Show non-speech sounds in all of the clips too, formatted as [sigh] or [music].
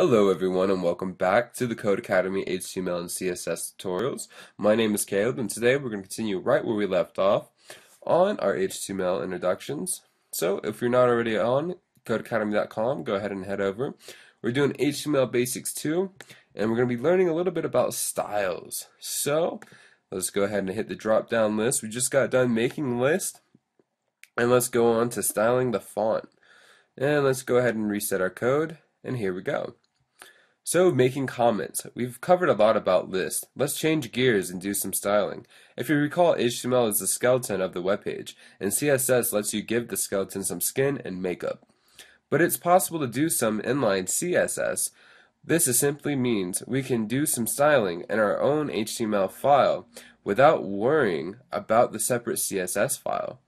Hello everyone and welcome back to the Codecademy HTML and CSS tutorials. My name is Caleb and today we're going to continue right where we left off on our HTML introductions. So if you're not already on codecademy.com, go ahead and head over. We're doing HTML Basics 2 and we're going to be learning a little bit about styles. So let's go ahead and hit the drop down list. We just got done making list and let's go on to styling the font. And let's go ahead and reset our code and here we go. So, making comments. We've covered a lot about lists. Let's change gears and do some styling. If you recall, HTML is the skeleton of the web page, and CSS lets you give the skeleton some skin and makeup. But it's possible to do some inline CSS. This simply means we can do some styling in our own HTML file without worrying about the separate CSS file.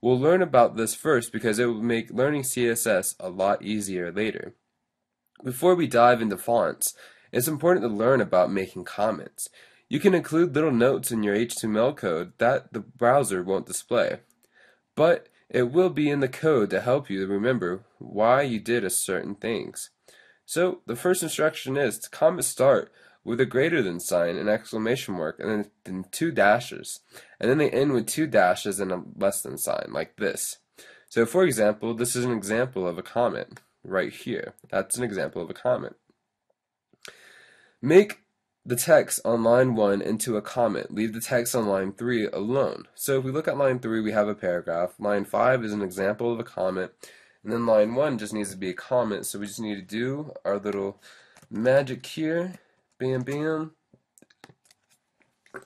We'll learn about this first because it will make learning CSS a lot easier later. Before we dive into fonts, it's important to learn about making comments. You can include little notes in your HTML code that the browser won't display, but it will be in the code to help you remember why you did a certain things. So the first instruction is to comment start with a greater than sign, an exclamation mark, and then, then two dashes. And then they end with two dashes and a less than sign, like this. So for example, this is an example of a comment right here. That's an example of a comment. Make the text on line 1 into a comment. Leave the text on line 3 alone. So if we look at line 3, we have a paragraph. Line 5 is an example of a comment. And then line 1 just needs to be a comment. So we just need to do our little magic here. Bam, bam.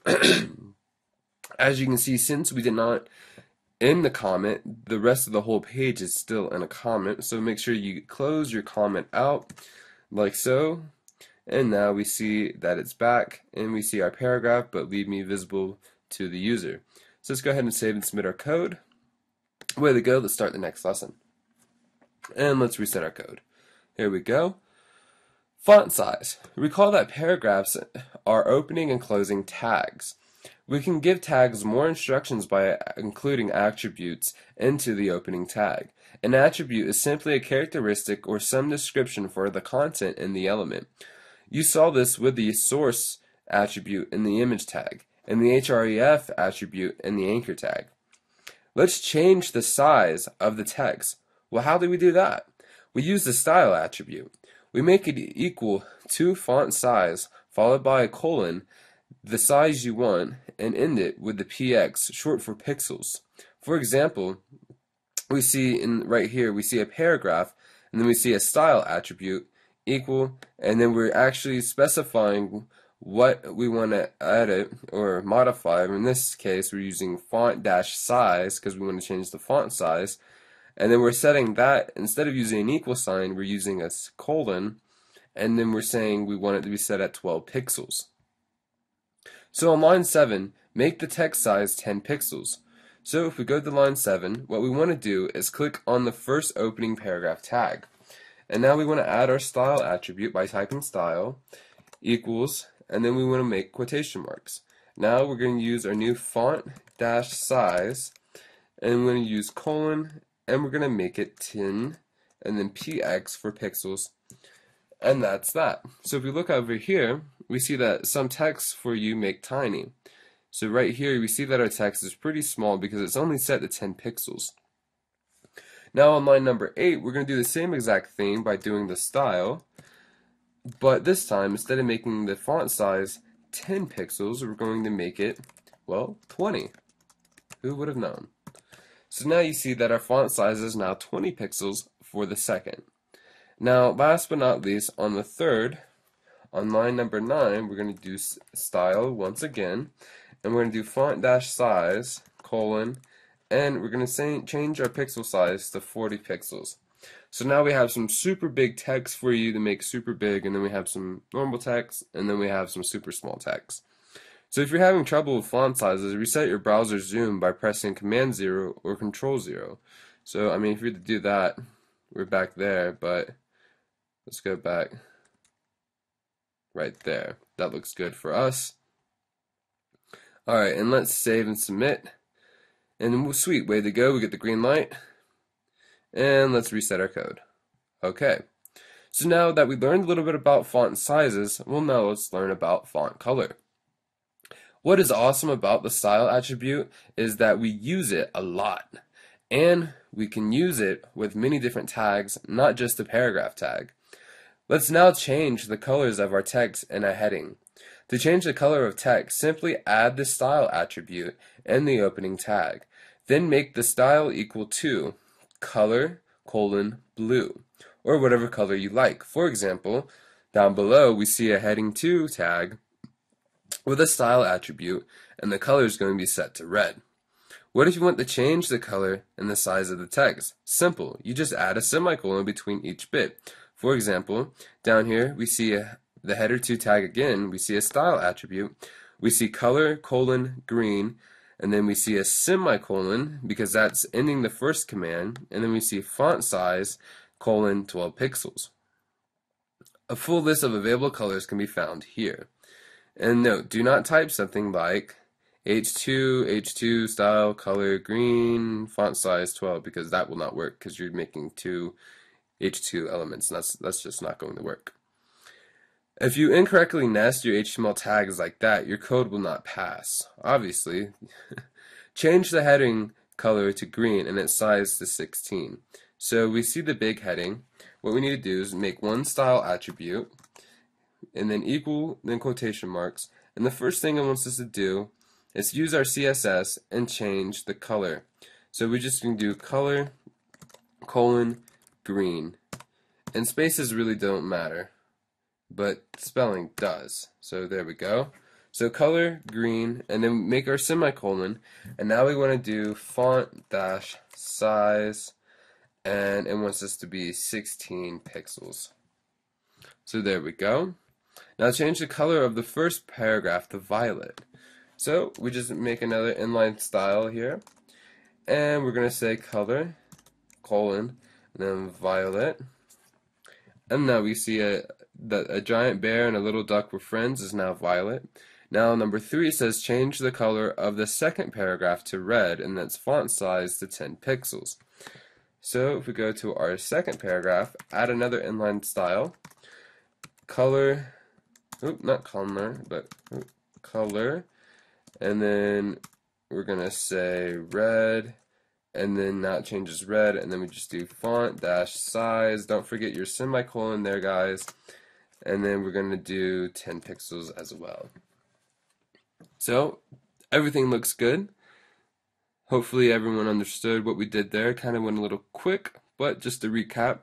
[clears throat] As you can see, since we did not in the comment, the rest of the whole page is still in a comment. So make sure you close your comment out like so. And now we see that it's back and we see our paragraph, but leave me visible to the user. So let's go ahead and save and submit our code. Way to go, let's start the next lesson. And let's reset our code. Here we go. Font size. Recall that paragraphs are opening and closing tags. We can give tags more instructions by including attributes into the opening tag. An attribute is simply a characteristic or some description for the content in the element. You saw this with the source attribute in the image tag, and the href attribute in the anchor tag. Let's change the size of the text. Well, how do we do that? We use the style attribute. We make it equal to font size followed by a colon the size you want, and end it with the px, short for pixels. For example, we see in right here, we see a paragraph, and then we see a style attribute equal, and then we're actually specifying what we want to edit or modify. In this case, we're using font dash size because we want to change the font size. And then we're setting that, instead of using an equal sign, we're using a colon, and then we're saying we want it to be set at 12 pixels. So on line 7, make the text size 10 pixels. So if we go to line 7, what we want to do is click on the first opening paragraph tag. And now we want to add our style attribute by typing style equals, and then we want to make quotation marks. Now we're going to use our new font dash size, and we're going to use colon, and we're going to make it 10, and then px for pixels, and that's that. So if we look over here, we see that some text for you make tiny. So right here, we see that our text is pretty small because it's only set to 10 pixels. Now on line number 8, we're going to do the same exact thing by doing the style. But this time, instead of making the font size 10 pixels, we're going to make it, well, 20. Who would have known? So now you see that our font size is now 20 pixels for the second. Now, last but not least, on the third, on line number 9, we're going to do style once again, and we're going to do font dash size, colon, and we're going to change our pixel size to 40 pixels. So now we have some super big text for you to make super big, and then we have some normal text, and then we have some super small text. So if you're having trouble with font sizes, reset your browser zoom by pressing Command 0 or Control 0. So, I mean, if you were to do that, we're back there, but let's go back right there. That looks good for us. Alright, and let's save and submit. And sweet, way to go, we get the green light. And let's reset our code. Okay. So now that we learned a little bit about font sizes, well now let's learn about font color. What is awesome about the style attribute is that we use it a lot. And we can use it with many different tags, not just the paragraph tag. Let's now change the colors of our text in a heading. To change the color of text, simply add the style attribute in the opening tag. Then make the style equal to color colon blue or whatever color you like. For example, down below we see a heading 2 tag with a style attribute and the color is going to be set to red. What if you want to change the color and the size of the text? Simple. You just add a semicolon between each bit. For example, down here we see a, the header 2 tag again. We see a style attribute. We see color colon green and then we see a semicolon because that's ending the first command and then we see font size colon 12 pixels. A full list of available colors can be found here. And note, do not type something like H2, H2 style, color green, font size 12 because that will not work because you're making two H2 elements and that's, that's just not going to work. If you incorrectly nest your HTML tags like that, your code will not pass. Obviously, [laughs] change the heading color to green and its size to 16. So we see the big heading. What we need to do is make one style attribute and then equal, then quotation marks. And the first thing it wants us to do is use our CSS and change the color. So we're just can do color colon green. And spaces really don't matter, but spelling does. So there we go. So color green, and then make our semicolon. And now we want to do font dash size, and it wants us to be 16 pixels. So there we go. Now change the color of the first paragraph to violet. So we just make another inline style here. And we're going to say color, colon, and then violet. And now we see a, that a giant bear and a little duck were friends is now violet. Now number three says change the color of the second paragraph to red and that's font size to 10 pixels. So if we go to our second paragraph, add another inline style, color oop, not color, but oop, color, and then we're gonna say red, and then that changes red, and then we just do font dash size. Don't forget your semicolon there, guys, and then we're gonna do 10 pixels as well. So everything looks good. Hopefully everyone understood what we did there. Kind of went a little quick, but just to recap,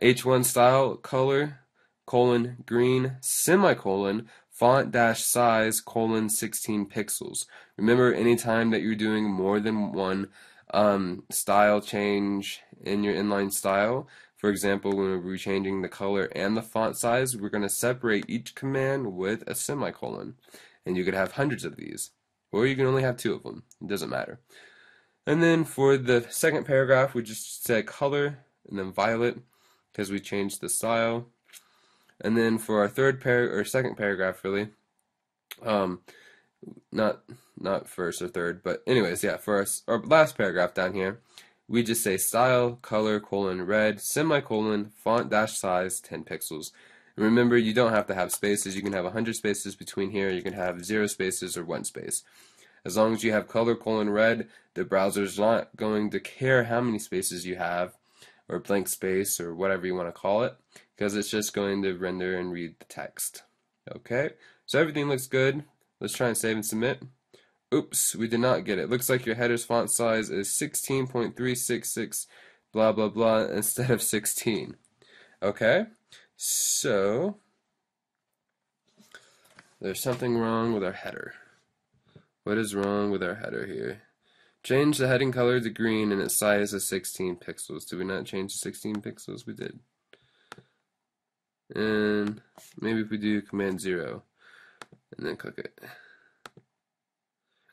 H1 style, color, colon green semicolon font dash size colon 16 pixels. Remember anytime that you're doing more than one um, style change in your inline style, for example, when we're changing the color and the font size, we're going to separate each command with a semicolon. And you could have hundreds of these. Or you can only have two of them. It doesn't matter. And then for the second paragraph, we just say color and then violet because we changed the style. And then for our third par or second paragraph, really, um, not not first or third, but anyways, yeah, for our, our last paragraph down here, we just say style, color, colon, red, semicolon, font dash size, 10 pixels. And remember, you don't have to have spaces. You can have 100 spaces between here. You can have zero spaces or one space. As long as you have color, colon, red, the browser's not going to care how many spaces you have or blank space or whatever you want to call it because it's just going to render and read the text. Okay, so everything looks good. Let's try and save and submit. Oops, we did not get it. Looks like your header's font size is 16.366 blah blah blah [laughs] instead of 16. Okay, so there's something wrong with our header. What is wrong with our header here? Change the heading color to green and its size is 16 pixels. Did we not change to 16 pixels? We did. And maybe if we do command 0 and then click it.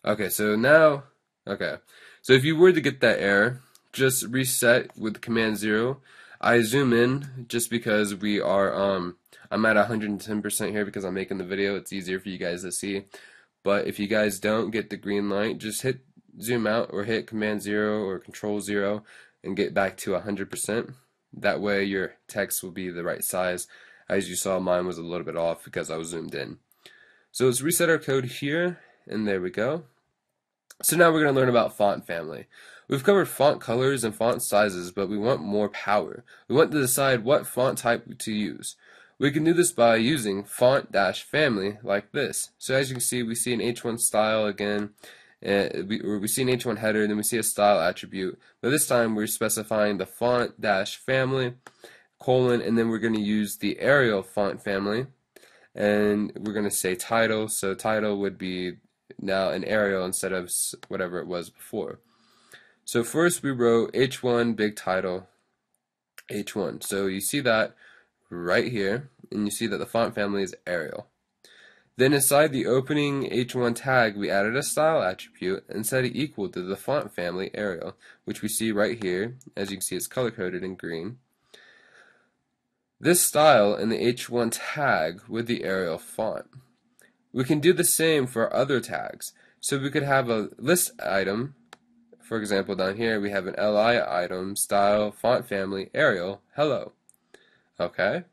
Okay, so now, okay. So if you were to get that error, just reset with command 0. I zoom in just because we are, um, I'm at 110% here because I'm making the video. It's easier for you guys to see. But if you guys don't get the green light, just hit zoom out or hit command 0 or control 0 and get back to 100%. That way your text will be the right size. As you saw, mine was a little bit off because I was zoomed in. So let's reset our code here, and there we go. So now we're going to learn about font family. We've covered font colors and font sizes, but we want more power. We want to decide what font type to use. We can do this by using font-family like this. So as you can see, we see an H1 style again, uh, we, we see an H1 header, and then we see a style attribute. But this time we're specifying the font-family, colon, and then we're going to use the Arial font family, and we're going to say title. So title would be now an Arial instead of whatever it was before. So first we wrote H1 big title H1. So you see that right here, and you see that the font family is Arial. Then inside the opening H1 tag, we added a style attribute and set it equal to the font family Arial, which we see right here. As you can see, it's color-coded in green. This style in the H1 tag with the Arial font. We can do the same for other tags. So we could have a list item. For example, down here we have an li item, style, font family, Arial, hello. Okay.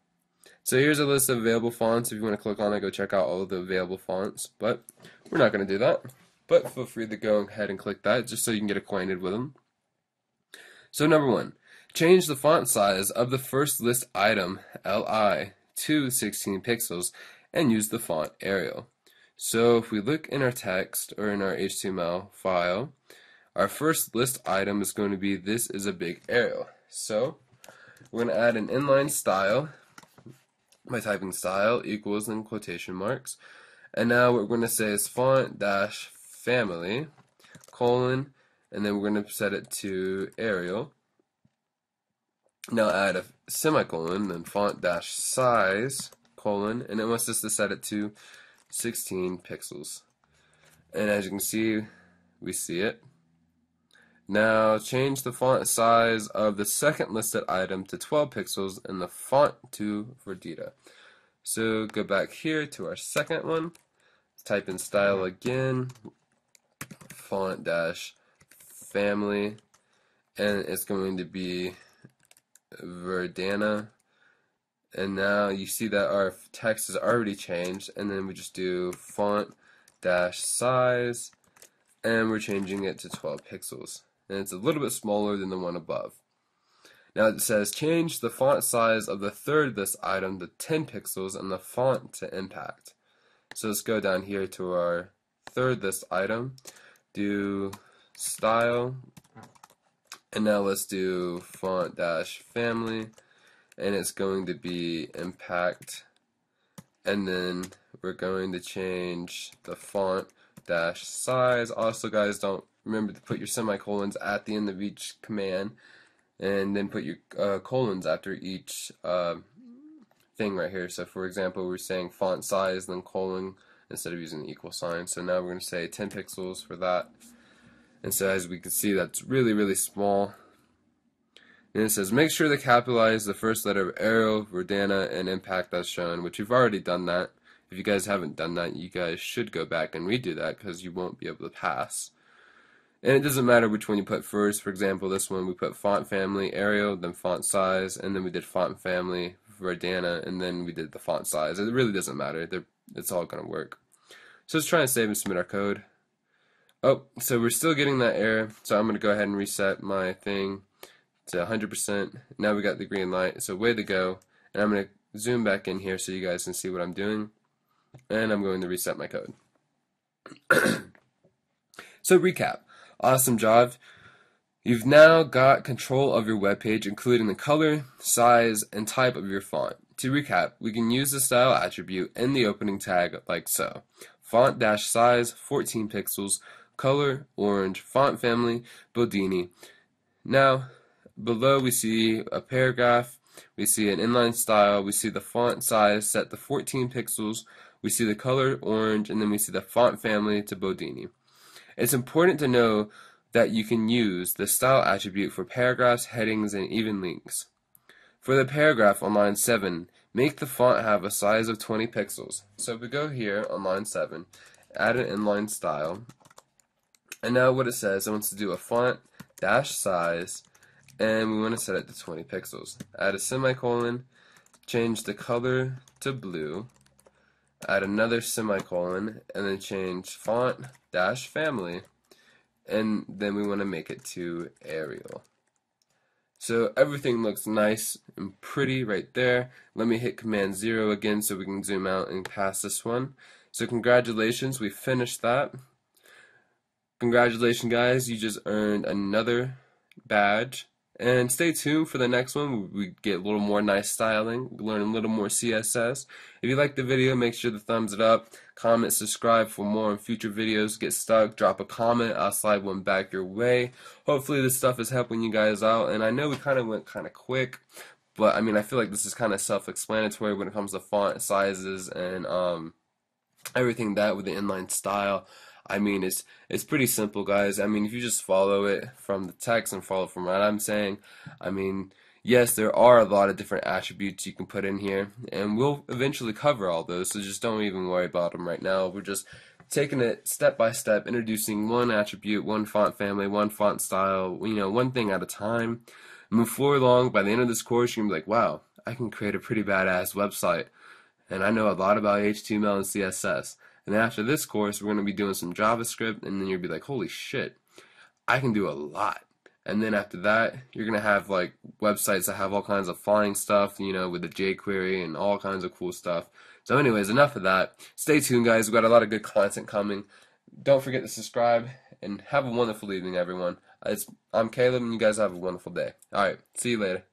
So here's a list of available fonts. If you want to click on it, go check out all the available fonts. But we're not going to do that. But feel free to go ahead and click that just so you can get acquainted with them. So number one, change the font size of the first list item, li, to 16 pixels and use the font Arial. So if we look in our text or in our HTML file, our first list item is going to be this is a big Arial. So we're going to add an inline style by typing style equals in quotation marks. And now what we're going to say is font dash family colon and then we're going to set it to Arial. Now add a semicolon, then font dash size colon, and it wants us to set it to 16 pixels. And as you can see, we see it. Now change the font size of the second listed item to 12 pixels and the font to Verdana. So go back here to our second one, type in style again, font dash family, and it's going to be Verdana. And now you see that our text is already changed and then we just do font dash size and we're changing it to 12 pixels. And it's a little bit smaller than the one above. Now it says change the font size of the third list item to 10 pixels and the font to impact. So let's go down here to our third list item. Do style and now let's do font dash family. And it's going to be impact. And then we're going to change the font dash size. Also guys don't remember to put your semicolons at the end of each command. And then put your uh, colons after each uh, thing right here. So for example we're saying font size then colon instead of using the equal sign. So now we're going to say 10 pixels for that and so as we can see that's really really small and it says, make sure to capitalize the first letter of Arial, Verdana, and Impact as shown, which we've already done that. If you guys haven't done that, you guys should go back and redo that because you won't be able to pass. And it doesn't matter which one you put first. For example, this one we put font family Arial, then font size, and then we did font family Verdana, and then we did the font size. It really doesn't matter. They're, it's all going to work. So let's try and save and submit our code. Oh, so we're still getting that error. So I'm going to go ahead and reset my thing to 100%. Now we got the green light, so way to go. And I'm going to zoom back in here so you guys can see what I'm doing. And I'm going to reset my code. [clears throat] so recap. Awesome job. You've now got control of your web page, including the color, size, and type of your font. To recap, we can use the style attribute in the opening tag like so. Font-size, 14 pixels, color orange, font family Bodoni. Now, Below we see a paragraph, we see an inline style, we see the font size set to 14 pixels, we see the color orange, and then we see the font family to Bodoni. It's important to know that you can use the style attribute for paragraphs, headings, and even links. For the paragraph on line 7, make the font have a size of 20 pixels. So if we go here on line 7, add an inline style, and now what it says, it wants to do a font dash size and we want to set it to 20 pixels. Add a semicolon, change the color to blue, add another semicolon, and then change font dash family, and then we want to make it to Arial. So everything looks nice and pretty right there. Let me hit Command 0 again so we can zoom out and pass this one. So congratulations, we finished that. Congratulations guys, you just earned another badge. And stay tuned for the next one. We get a little more nice styling, We learn a little more CSS. If you like the video, make sure to thumbs it up, comment, subscribe for more on future videos. Get stuck, drop a comment, I'll slide one back your way. Hopefully this stuff is helping you guys out. And I know we kind of went kind of quick, but I mean, I feel like this is kind of self-explanatory when it comes to font sizes and um, everything that with the inline style. I mean, it's it's pretty simple, guys. I mean, if you just follow it from the text and follow from what I'm saying, I mean, yes, there are a lot of different attributes you can put in here, and we'll eventually cover all those. So just don't even worry about them right now. We're just taking it step by step, introducing one attribute, one font family, one font style, you know, one thing at a time. Move forward along. By the end of this course, you're gonna be like, wow, I can create a pretty badass website, and I know a lot about HTML and CSS. And after this course, we're going to be doing some JavaScript, and then you'll be like, holy shit, I can do a lot. And then after that, you're going to have like websites that have all kinds of flying stuff, you know, with the jQuery and all kinds of cool stuff. So, anyways, enough of that. Stay tuned, guys. We've got a lot of good content coming. Don't forget to subscribe and have a wonderful evening, everyone. It's, I'm Caleb, and you guys have a wonderful day. All right, see you later.